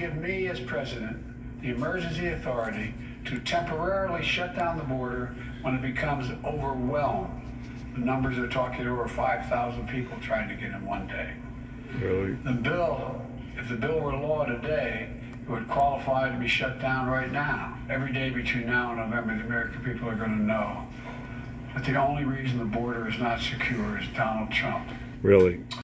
give me, as president, the emergency authority to temporarily shut down the border when it becomes overwhelmed. The numbers are talking over 5,000 people trying to get in one day. Really? The bill, if the bill were law today, it would qualify to be shut down right now. Every day between now and November, the American people are going to know. But the only reason the border is not secure is Donald Trump. Really?